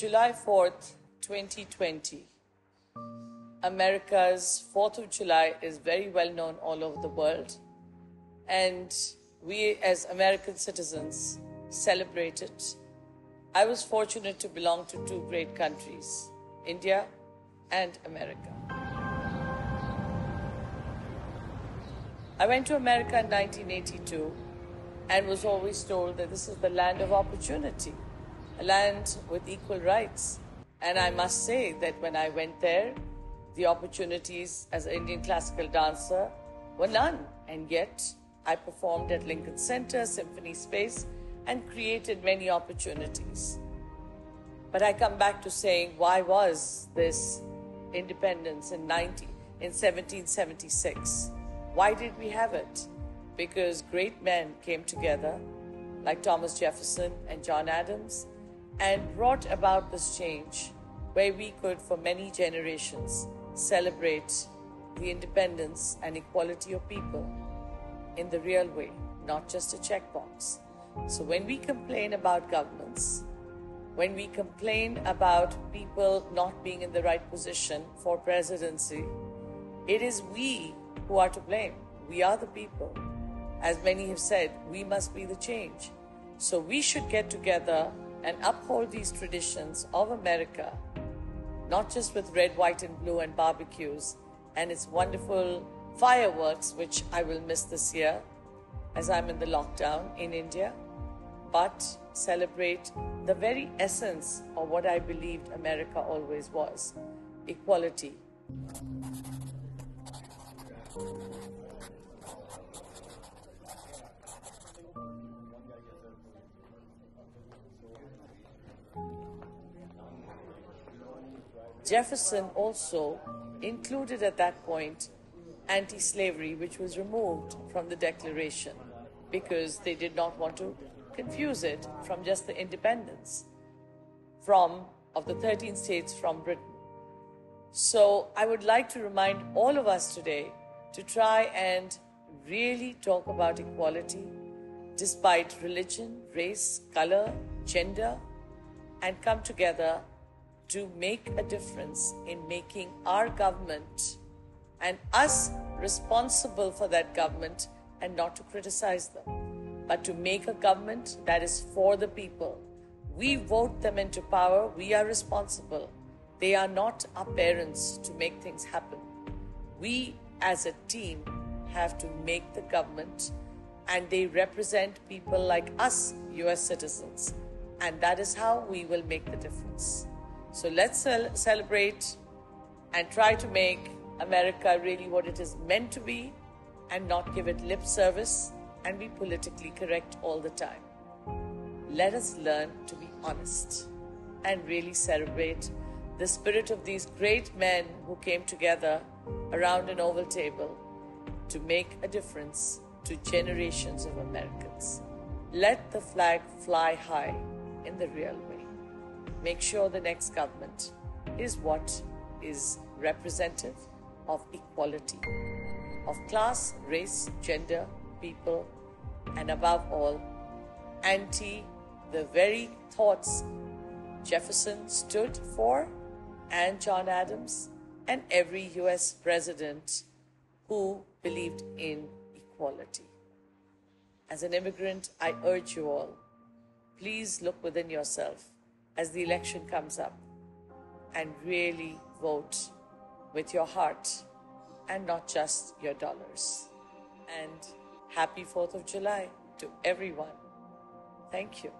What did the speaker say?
July 4th, 2020. America's 4th of July is very well known all over the world. And we, as American citizens, celebrate it. I was fortunate to belong to two great countries, India and America. I went to America in 1982 and was always told that this is the land of opportunity, land with equal rights. And I must say that when I went there, the opportunities as an Indian classical dancer were none. And yet, I performed at Lincoln Center, Symphony Space, and created many opportunities. But I come back to saying, why was this independence in 90, in 1776? Why did we have it? Because great men came together, like Thomas Jefferson and John Adams, and brought about this change where we could, for many generations, celebrate the independence and equality of people in the real way, not just a checkbox. So when we complain about governments, when we complain about people not being in the right position for presidency, it is we who are to blame. We are the people. As many have said, we must be the change. So we should get together and uphold these traditions of America, not just with red, white, and blue and barbecues and its wonderful fireworks, which I will miss this year as I'm in the lockdown in India, but celebrate the very essence of what I believed America always was equality. Jefferson also included at that point anti slavery, which was removed from the Declaration because they did not want to confuse it from just the independence from of the 13 states from Britain. So I would like to remind all of us today to try and really talk about equality despite religion, race, color, gender, and come together to make a difference in making our government and us responsible for that government and not to criticize them, but to make a government that is for the people. We vote them into power, we are responsible. They are not our parents to make things happen. We, as a team, have to make the government, and they represent people like us, US citizens. And that is how we will make the difference. So let's cel- celebrate and try to make America really what it is meant to be and not give it lip service and be politically correct all the time. Let us learn to be honest and really celebrate the spirit of these great men who came together around an oval table to make a difference to generations of Americans. Let the flag fly high in the real way. Make sure the next government is what is representative of equality, of class, race, gender, people, and above all, anti the very thoughts Jefferson stood for and John Adams and every US president who believed in equality. As an immigrant, I urge you all, please look within yourself as the election comes up and really vote with your heart and not just your dollars. And happy 4th of July to everyone. Thank you.